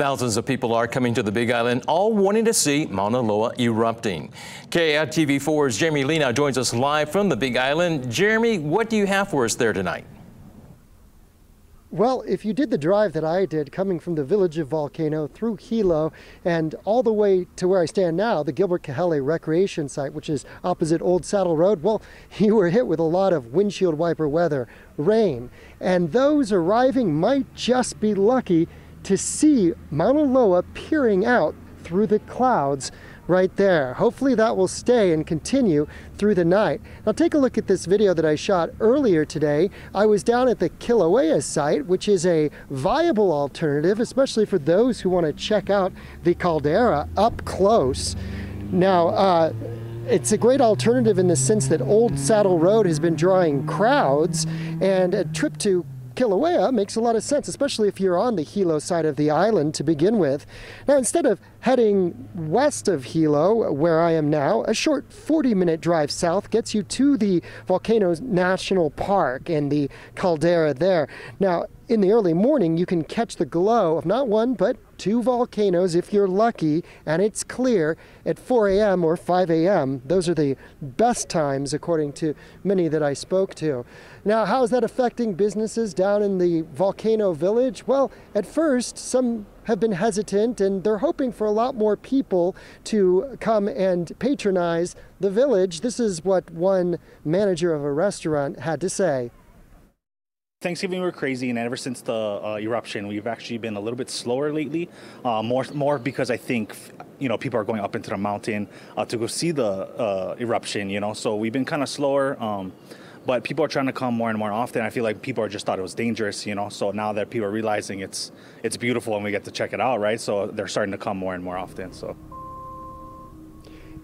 Thousands of people are coming to the Big Island, all wanting to see Mauna Loa erupting. KITV4's Jeremy Lee now joins us live from the Big Island. Jeremy, what do you have for us there tonight? Well, if you did the drive that I did, coming from the village of Volcano through Hilo and all the way to where I stand now, the Gilbert Kahele Recreation Site, which is opposite Old Saddle Road, well, you were hit with a lot of windshield wiper weather, rain, and those arriving might just be lucky to see Mauna Loa peering out through the clouds right there. Hopefully that will stay and continue through the night. Now take a look at this video that I shot earlier today. I was down at the Kilauea site, which is a viable alternative, especially for those who want to check out the caldera up close. Now, uh, it's a great alternative in the sense that Old Saddle Road has been drawing crowds and a trip to Kilauea makes a lot of sense, especially if you're on the Hilo side of the island to begin with. Now, instead of heading west of Hilo, where I am now, a short 40 minute drive south gets you to the Volcanoes National Park and the caldera there. Now, in the early morning, you can catch the glow of not one, but two volcanoes if you're lucky and it's clear at 4 a.m. or 5 a.m. Those are the best times, according to many that I spoke to. Now, how is that affecting businesses down in the volcano village? Well, at first, some have been hesitant and they're hoping for a lot more people to come and patronize the village. This is what one manager of a restaurant had to say. Thanksgiving we were crazy, and ever since the uh, eruption, we've actually been a little bit slower lately. Uh, more, more because I think you know people are going up into the mountain uh, to go see the uh, eruption. You know, so we've been kind of slower. Um, but people are trying to come more and more often. I feel like people are just thought it was dangerous, you know. So now that people are realizing it's it's beautiful and we get to check it out, right? So they're starting to come more and more often. So.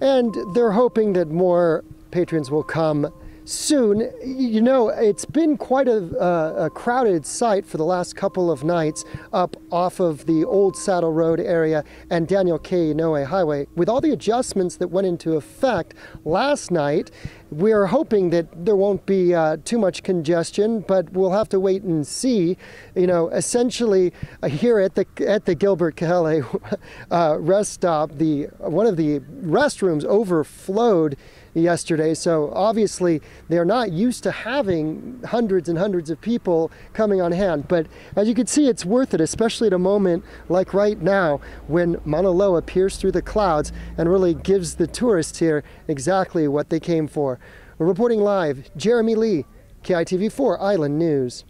And they're hoping that more patrons will come soon. You know, it's been quite a, a, crowded site for the last couple of nights up off of the old Saddle Road area and Daniel K. Inouye Highway. With all the adjustments that went into effect last night, we're hoping that there won't be uh, too much congestion, but we'll have to wait and see. You know, essentially uh, here at the at the Gilbert Kahele uh, rest stop, the one of the restrooms overflowed yesterday. So obviously they're not used to having hundreds and hundreds of people coming on hand. But as you can see, it's worth it, especially at a moment like right now when Mauna Loa appears through the clouds and really gives the tourists here exactly what they came for. Reporting live, Jeremy Lee, KITV4 Island News.